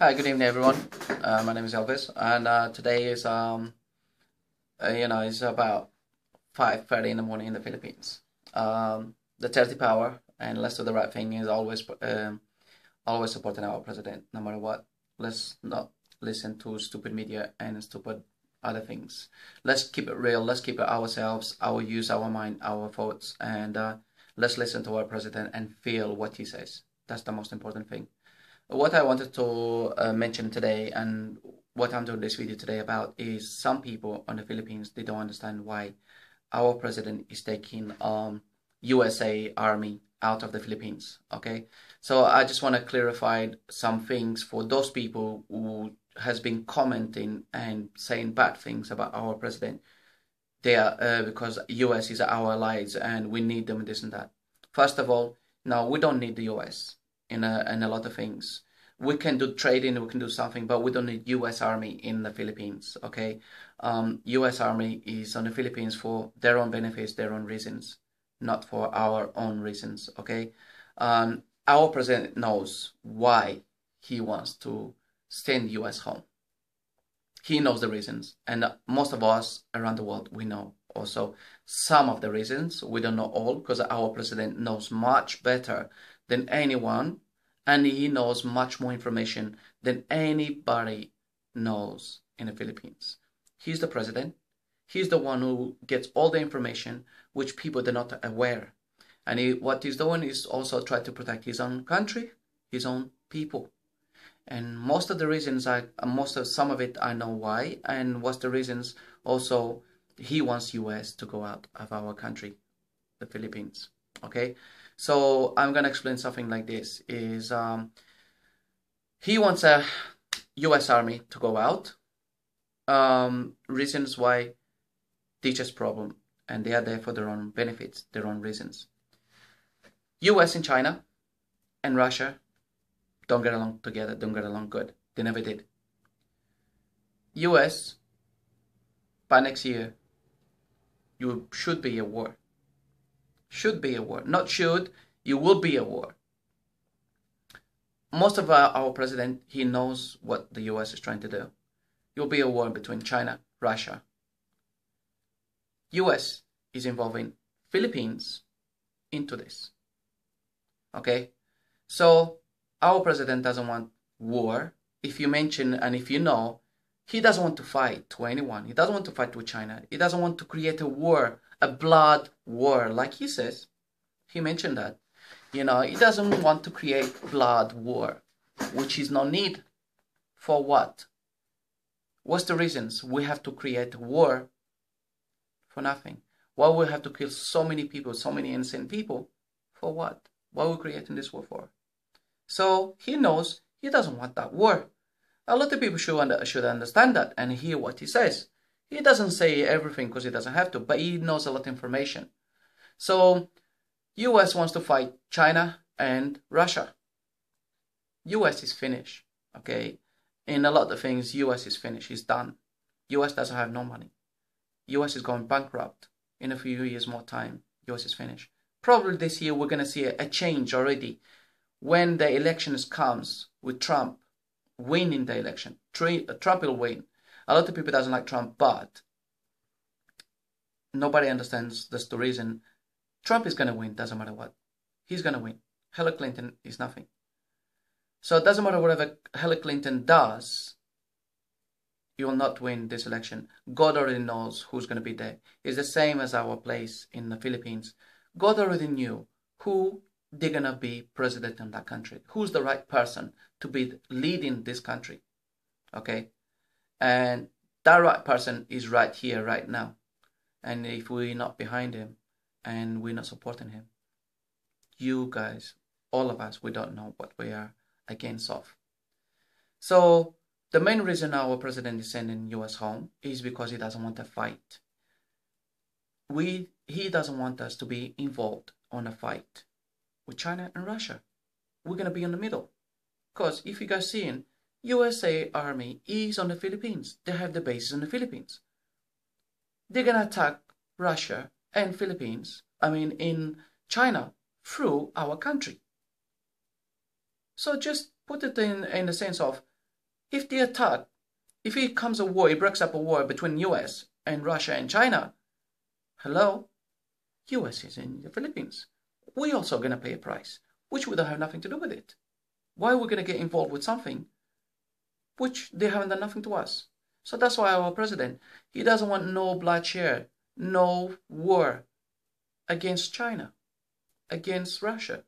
Hi, good evening, everyone. Uh, my name is Elvis, and uh, today is um, uh, you know, it's about five thirty in the morning in the Philippines. Um, Duterte power and let's do the right thing is always um, always supporting our president, no matter what. Let's not listen to stupid media and stupid other things. Let's keep it real. Let's keep it ourselves. Our use our mind, our thoughts, and uh, let's listen to our president and feel what he says. That's the most important thing what I wanted to uh, mention today and what I'm doing this video today about is some people on the Philippines they don't understand why our president is taking um USA army out of the Philippines okay? So I just want to clarify some things for those people who has been commenting and saying bad things about our president. They are uh, because US is our allies and we need them this and that. First of all no we don't need the US in a, in a lot of things. We can do trading, we can do something, but we don't need U.S. Army in the Philippines. Okay, um, U.S. Army is on the Philippines for their own benefits, their own reasons, not for our own reasons. Okay, um, our president knows why he wants to send U.S. home. He knows the reasons, and most of us around the world we know also some of the reasons. We don't know all because our president knows much better than anyone and he knows much more information than anybody knows in the Philippines. He's the president. He's the one who gets all the information which people are not aware. And he, what he's doing is also try to protect his own country, his own people. And most of the reasons I, most of some of it I know why, and what's the reasons also he wants US to go out of our country, the Philippines. Okay, so I'm gonna explain something like this: is um, he wants a U.S. Army to go out. Um, reasons why teachers problem, and they are there for their own benefits, their own reasons. U.S. and China and Russia don't get along together, don't get along good. They never did. U.S. by next year, you should be a war should be a war. Not should, you will be a war. Most of our, our president, he knows what the US is trying to do. You'll be a war between China, Russia. US is involving Philippines into this. Okay? So our president doesn't want war. If you mention and if you know, he doesn't want to fight to anyone. He doesn't want to fight with China. He doesn't want to create a war a blood war, like he says. He mentioned that. You know, he doesn't want to create blood war, which is no need. For what? What's the reasons we have to create war for nothing? Why we have to kill so many people, so many innocent people? For what? Why are we creating this war for? So he knows he doesn't want that war. A lot of people should, under, should understand that and hear what he says. He doesn't say everything because he doesn't have to, but he knows a lot of information. So, US wants to fight China and Russia. US is finished, okay? In a lot of things, US is finished, it's done. US doesn't have no money. US is going bankrupt. In a few years more time, US is finished. Probably this year we're going to see a, a change already. When the elections comes with Trump winning the election, uh, Trump will win a lot of people doesn't like Trump, but nobody understands the reason. Trump is to win, doesn't matter what. He's to win. Hillary Clinton is nothing. So it doesn't matter whatever Hillary Clinton does, you will not win this election. God already knows who's to be there. It's the same as our place in the Philippines. God already knew who they're to be president in that country. Who's the right person to be leading this country. Okay? And that right person is right here, right now. And if we're not behind him and we're not supporting him, you guys, all of us, we don't know what we are against of. So the main reason our president is sending US home is because he doesn't want a fight. We he doesn't want us to be involved on a fight with China and Russia. We're gonna be in the middle. Because if you guys seeing USA Army is on the Philippines. They have the bases in the Philippines. They're gonna attack Russia and Philippines, I mean in China, through our country. So just put it in, in the sense of If they attack, if it comes a war, it breaks up a war between US and Russia and China, hello, US is in the Philippines. We also going to pay a price, which would have nothing to do with it. Why are we going to get involved with something which they haven't done nothing to us? So that's why our president, he doesn't want no bloodshed, no war against China, against Russia.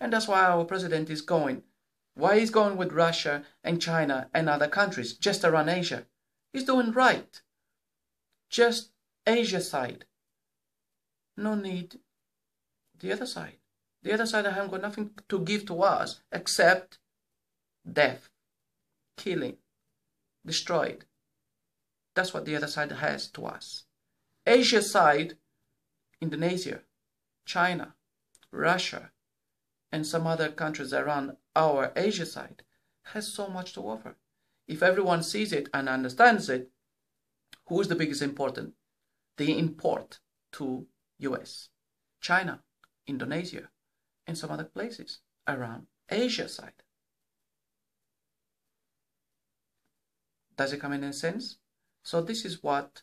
And that's why our president is going. Why he's going with Russia and China and other countries just around Asia? He's doing right. Just Asia side. No need the other side. The other side I haven't got nothing to give to us except death, killing, destroyed. That's what the other side has to us. Asia side, Indonesia, China, Russia, and some other countries around our Asia side has so much to offer. If everyone sees it and understands it, who is the biggest important? They import to US, China, Indonesia, and some other places around Asia side. Does it come in a sense? So this is what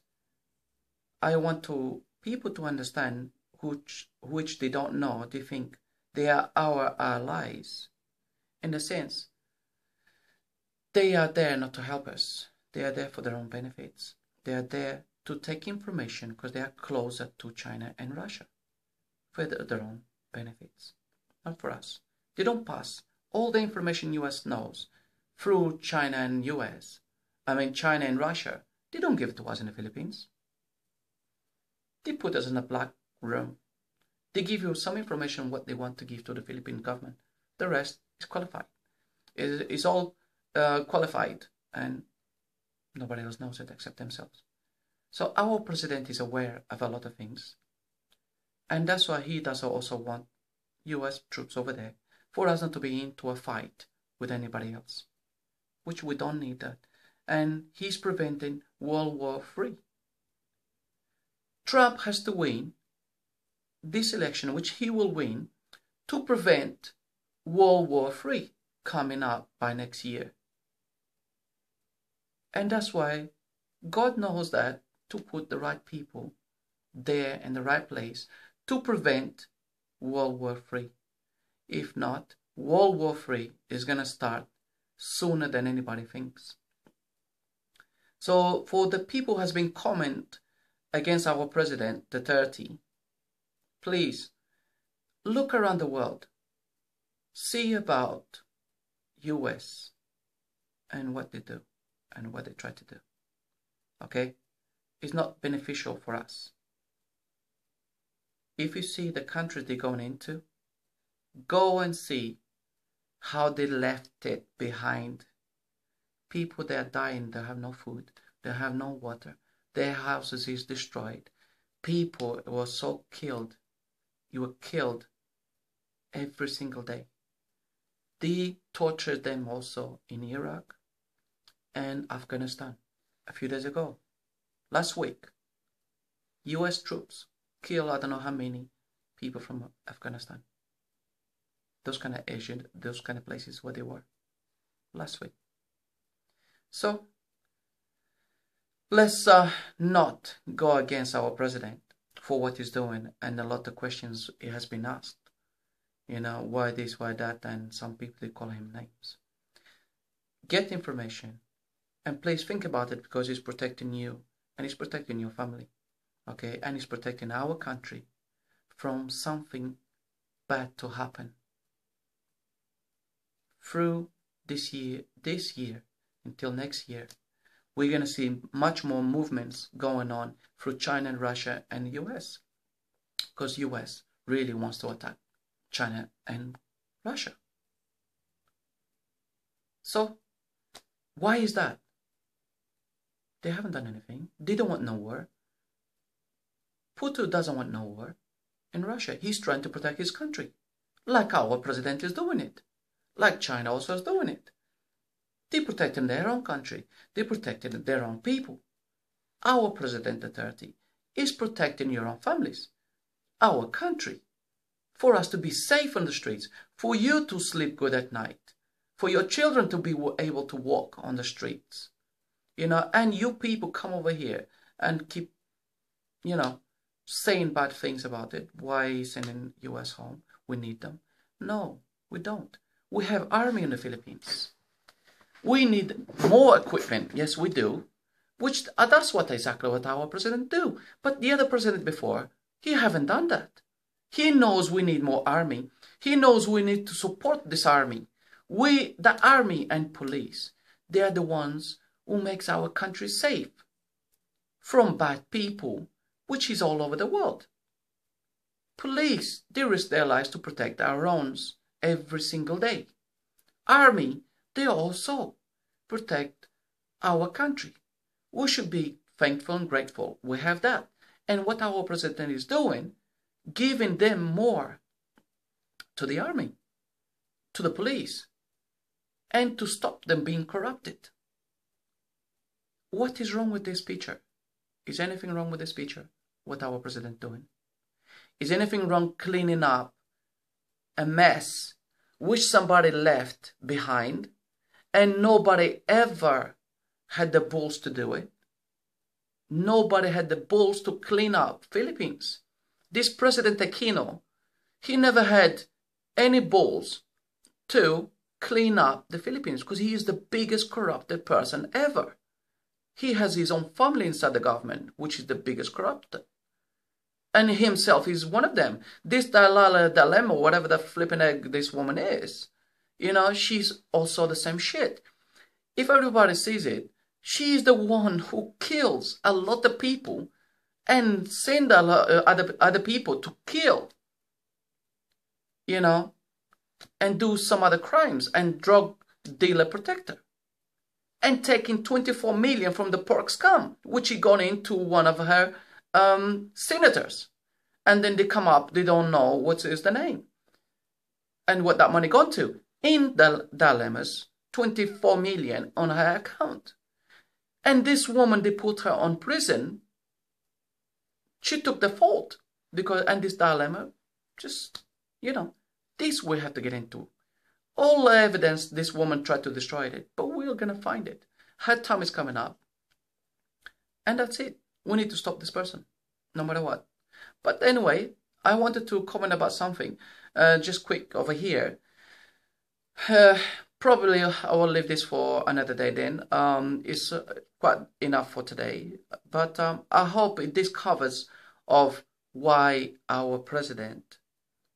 I want to people to understand which which they don't know. They think they are our allies. In a sense, they are there not to help us. They are there for their own benefits. They are there to take information because they are closer to China and Russia for their own benefits, not for us. They don't pass all the information US knows through China and US. I mean China and Russia they don't give it to us in the Philippines. They put us in a black room. They give you some information what they want to give to the Philippine government. The rest is qualified. It's all uh, qualified and nobody else knows it except themselves. So our president is aware of a lot of things. And that's why he does also want US troops over there for us not to be into a fight with anybody else, which we don't need that and he's preventing World War III. Trump has to win this election, which he will win, to prevent World War III coming up by next year. And that's why God knows that to put the right people there in the right place to prevent World War III. If not, World War III is going to start sooner than anybody thinks. So for the people who has been comment against our president, Duterte, please look around the world. See about US and what they do and what they try to do. Okay? It's not beneficial for us. If you see the country they're going into, go and see how they left it behind People they are dying, they have no food, they have no water, their houses is destroyed. People were so killed. You were killed every single day. They tortured them also in Iraq and Afghanistan a few days ago. Last week, US troops killed I don't know how many people from Afghanistan. Those kind of Asian, those kind of places where they were last week. So let's uh, not go against our president for what he's doing and a lot of questions it has been asked. You know, why this, why that, and some people they call him names. Get information and please think about it because he's protecting you and he's protecting your family. Okay, and he's protecting our country from something bad to happen. Through this year, this year, until next year, we're going to see much more movements going on through China and Russia and the US because US really wants to attack China and Russia. So, why is that? They haven't done anything. They don't want no war. Putin doesn't want no war. In Russia, he's trying to protect his country. Like our president is doing it. Like China also is doing it. They protected their own country. They protected their own people. Our President Duterte is protecting your own families, our country, for us to be safe on the streets, for you to sleep good at night, for your children to be able to walk on the streets. You know, and you people come over here and keep, you know, saying bad things about it. Why sending US home? We need them. No, we don't. We have army in the Philippines. We need more equipment. Yes, we do. Which uh, that's what exactly what our president do. But the other president before, he haven't done that. He knows we need more army. He knows we need to support this army. We, the army and police, they are the ones who makes our country safe from bad people, which is all over the world. Police, they risk their lives to protect our own every single day. Army, they also protect our country. We should be thankful and grateful. We have that. And what our president is doing, giving them more to the army, to the police, and to stop them being corrupted. What is wrong with this picture? Is anything wrong with this picture? What our president doing? Is anything wrong cleaning up a mess which somebody left behind and nobody ever had the balls to do it? Nobody had the balls to clean up Philippines. This President Aquino, he never had any balls to clean up the Philippines because he is the biggest corrupted person ever. He has his own family inside the government, which is the biggest corrupted. And himself is one of them. This Leila De Lima, whatever the flipping egg this woman is, you know, she's also the same shit. If everybody sees it, she's the one who kills a lot of people and send uh, other, other people to kill, you know, and do some other crimes and drug dealer protector and taking 24 million from the pork scum, which he gone into one of her um, senators. And then they come up, they don't know what is the name and what that money gone to. In the De Lima's, 24 million on her account. And this woman, they put her on prison. She took the fault because, and this De Lima, just, you know, this we have to get into. All the evidence this woman tried to destroy it, but we're gonna find it. Her time is coming up. And that's it. We need to stop this person, no matter what. But anyway, I wanted to comment about something, uh, just quick over here. Uh, probably I will leave this for another day then. Um, it's uh, quite enough for today. But um, I hope this covers of why our president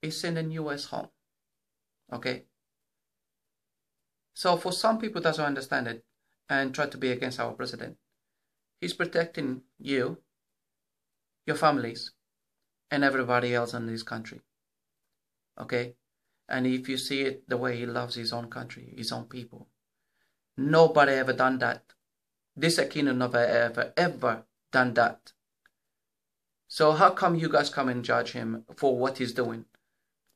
is sending US home. Okay? So for some people doesn't understand it and try to be against our president, he's protecting you, your families, and everybody else in this country. Okay? And if you see it the way he loves his own country, his own people, nobody ever done that. This Aquino never ever ever done that. So how come you guys come and judge him for what he's doing?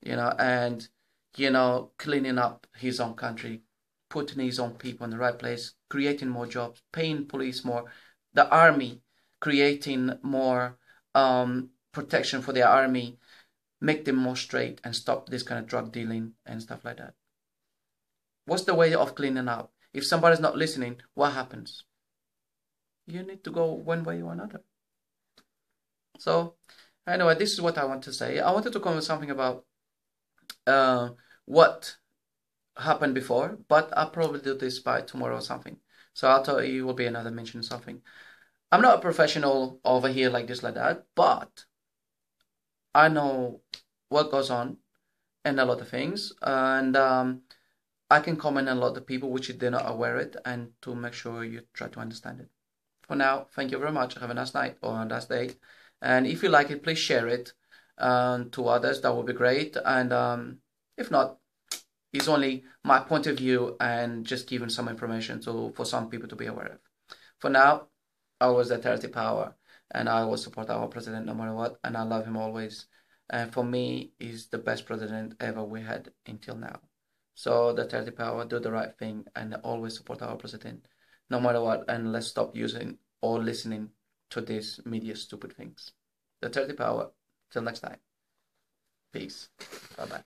You know, and you know, cleaning up his own country, putting his own people in the right place, creating more jobs, paying police more, the army creating more um, protection for their army, make them more straight and stop this kind of drug dealing and stuff like that. What's the way of cleaning up? If somebody's not listening, what happens? You need to go one way or another. So, anyway, this is what I want to say. I wanted to comment something about uh, what happened before, but I'll probably do this by tomorrow or something. So I'll tell you will be another mention or something. I'm not a professional over here like this, like that, but I know what goes on and a lot of things, and um, I can comment on a lot of people which they're not aware it, and to make sure you try to understand it. For now, thank you very much. Have a nice night or a nice day, and if you like it, please share it um, to others. That would be great. And um, if not, it's only my point of view and just giving some information to for some people to be aware of. For now, I was Duterte power and I will support our president no matter what and I love him always. And for me, he's the best president ever we had until now. So Duterte power, do the right thing and always support our president no matter what and let's stop using or listening to these media stupid things. Duterte power. Till next time. Peace. Bye bye.